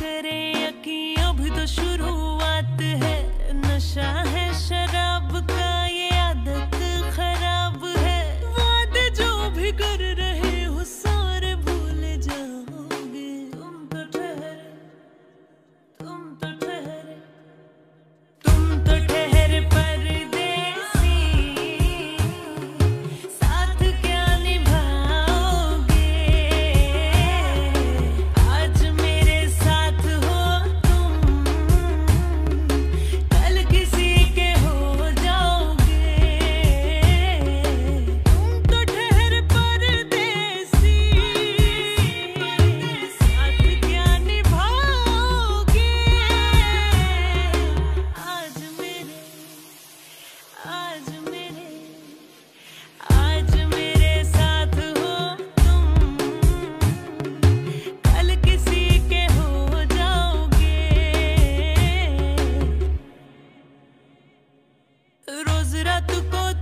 करें यकीन अब तो शुरुआत है नशा है। हज़रत को